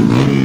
Mm-hmm.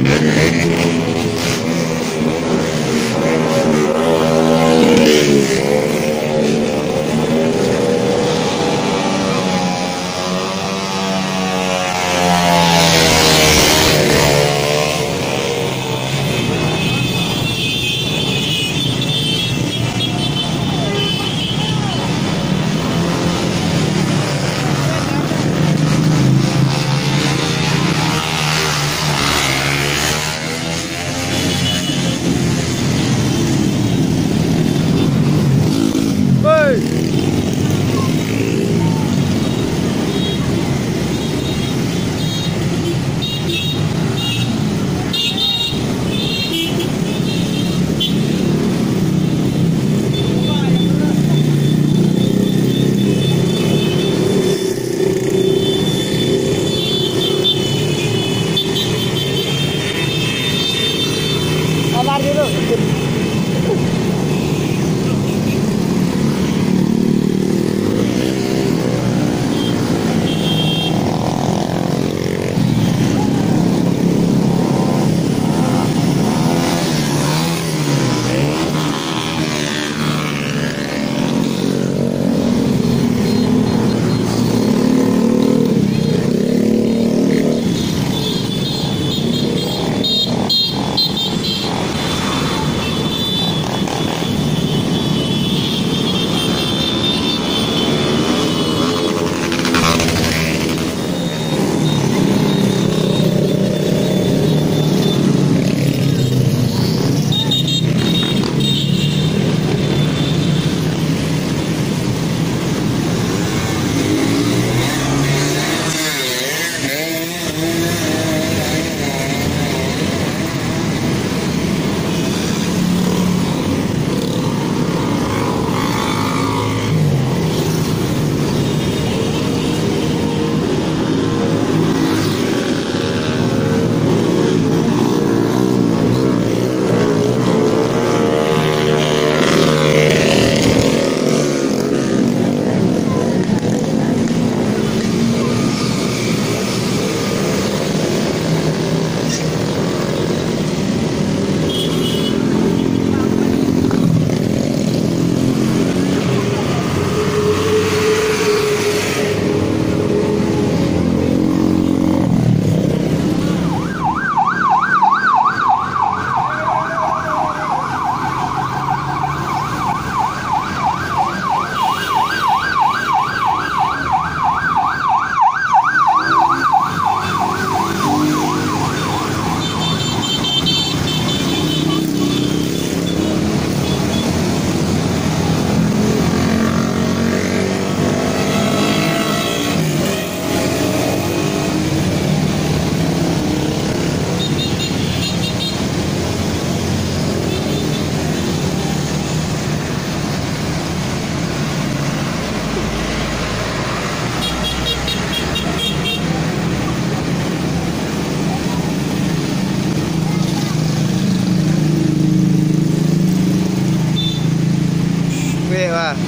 lá.